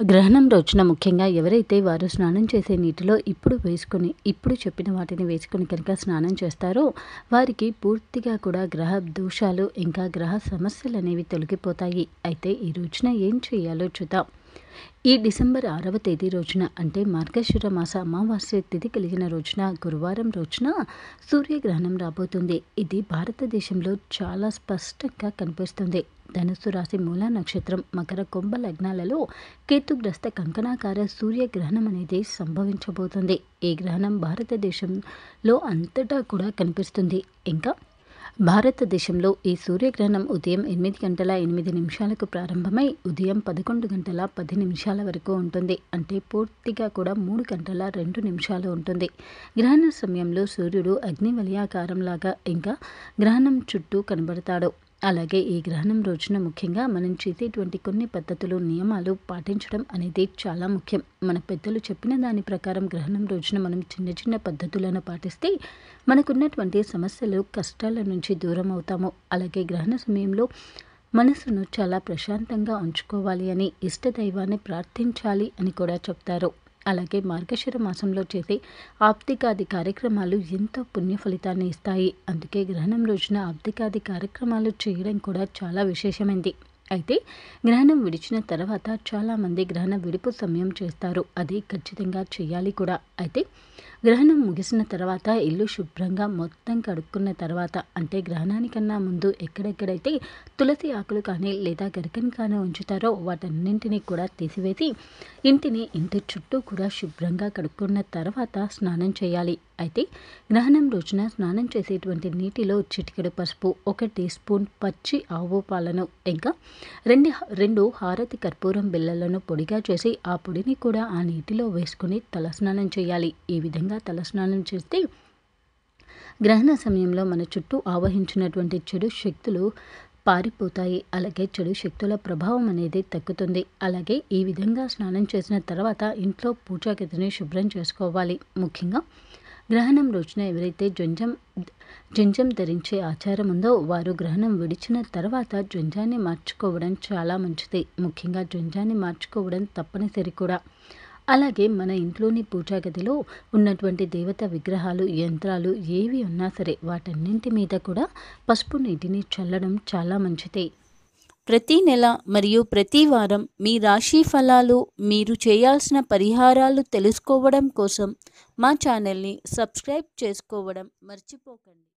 గ్రహణం రోజున ముఖ్యంగా ఎవరైతే వారు స్నానం చేసే నీటిలో ఇప్పుడు వేసుకొని ఇప్పుడు చెప్పిన వాటిని వేసుకొని కనుక స్నానం చేస్తారో వారికి పూర్తిగా కూడా గ్రహ దోషాలు ఇంకా గ్రహ సమస్యలు అనేవి తొలగిపోతాయి. అయితే ఈ రోజున ఏం చేయాలో చూద్దాం. ఈ డిసెంబర్ ఆరవ తేదీ రోజున అంటే మార్గశిర మాస అమావాస్య తిథి కలిగిన రోజున గురువారం రోజున సూర్యగ్రహణం రాబోతుంది. ఇది భారతదేశంలో చాలా స్పష్టంగా కనిపిస్తుంది. ధనుస్సు రాశి మూల నక్షత్రం మకర కుంభ లగ్నాలలో కేతుగ్రస్త కంకణాకార సూర్యగ్రహణం అనేది సంభవించబోతుంది. ఈ గ్రహణం భారతదేశంలో అంతటా కూడా కనిపిస్తుంది. ఇంకా భారతదేశంలో ఈ సూర్యగ్రహణం ఉదయం ఎనిమిది గంటల ఎనిమిది నిమిషాలకు ప్రారంభమై ఉదయం పదకొండు గంటల పది నిమిషాల వరకు ఉంటుంది. అంటే పూర్తిగా కూడా మూడు గంటల రెండు నిమిషాలు ఉంటుంది. గ్రహణ సమయంలో సూర్యుడు అగ్నివలయాకారంలాగా ఇంకా గ్రహణం చుట్టూ కనబడతాడు. అలాగే ఈ గ్రహణం రోజున ముఖ్యంగా మనం చేసేటువంటి కొన్ని పద్ధతులు నియమాలు పాటించడం అనేది చాలా ముఖ్యం. మన పెద్దలు చెప్పిన దాని ప్రకారం గ్రహణం రోజున మనం చిన్న చిన్న పద్ధతులను పాటిస్తే మనకున్నటువంటి సమస్యలు కష్టాల నుంచి దూరం అవుతాము. అలాగే గ్రహణ సమయంలో మనసును చాలా ప్రశాంతంగా ఉంచుకోవాలి అని ఇష్టదైవాన్ని ప్రార్థించాలి అని కూడా చెప్తారు. అలాగే మార్గశిర మాసంలో చేసే ఆప్తికాది కార్యక్రమాలు ఎంతో పుణ్య ఫలితాన్ని ఇస్తాయి. అందుకే గ్రహణం రోజున ఆప్తికాది కార్యక్రమాలు చేయడం కూడా చాలా విశేషమైంది. అయితే గ్రహణం విడిచిన తర్వాత చాలామంది గ్రహణ విడుపు సమయం చేస్తారు. అది ఖచ్చితంగా చేయాలి కూడా. అయితే గ్రహణం ముగిసిన తర్వాత ఇల్లు శుభ్రంగా మొత్తం కడుక్కున్న తర్వాత అంటే గ్రహణానికన్నా ముందు ఎక్కడెక్కడైతే తులసి ఆకులు కానీ లేదా గరికని కానీ ఉంచుతారో వాటన్నింటినీ కూడా తీసివేసి ఇంటిని ఇంటి చుట్టూ కూడా శుభ్రంగా కడుక్కున్న తర్వాత స్నానం చేయాలి. అయితే గ్రహణం రోజున స్నానం చేసేటువంటి నీటిలో చిటికెడు పసుపు ఒక టీ స్పూన్ పచ్చి ఆవు పాలను ఇంకా రెండు రెండు హారతి కర్పూరం బిళ్ళలను పొడిగా చేసి ఆ పొడిని కూడా ఆ నీటిలో వేసుకుని తలస్నానం చేయాలి. ఈ విధంగా తలస్నానం చేస్తే గ్రహణ సమయంలో మన చుట్టూ ఆవహించినటువంటి చెడు శక్తులు పారిపోతాయి. అలాగే చెడు శక్తుల ప్రభావం అనేది తగ్గుతుంది. అలాగే ఈ విధంగా స్నానం చేసిన తర్వాత ఇంట్లో పూజా గదిని శుభ్రం చేసుకోవాలి. ముఖ్యంగా గ్రహణం రోజున ఎవరైతే జంజం జంజం ధరించే ఆచారం ఉందో వారు గ్రహణం విడిచిన తర్వాత జంజాన్ని మార్చుకోవడం చాలా మంచిది. ముఖ్యంగా జంజాన్ని మార్చుకోవడం తప్పనిసరి కూడా. అలాగే మన ఇంట్లోని పూజా గదిలో ఉన్నటువంటి దేవత విగ్రహాలు యంత్రాలు ఏవి ఉన్నా సరే వాటన్నింటి మీద కూడా పసుపు నీటిని చల్లడం చాలా మంచిది. ప్రతి నెల మరియు ప్రతి వారం మీ రాశి ఫలాలు మీరు చేయాల్సిన పరిహారాలు తెలుసుకోవడం కోసం మా ఛానల్ని సబ్స్క్రైబ్ చేసుకోవడం మర్చిపోకండి.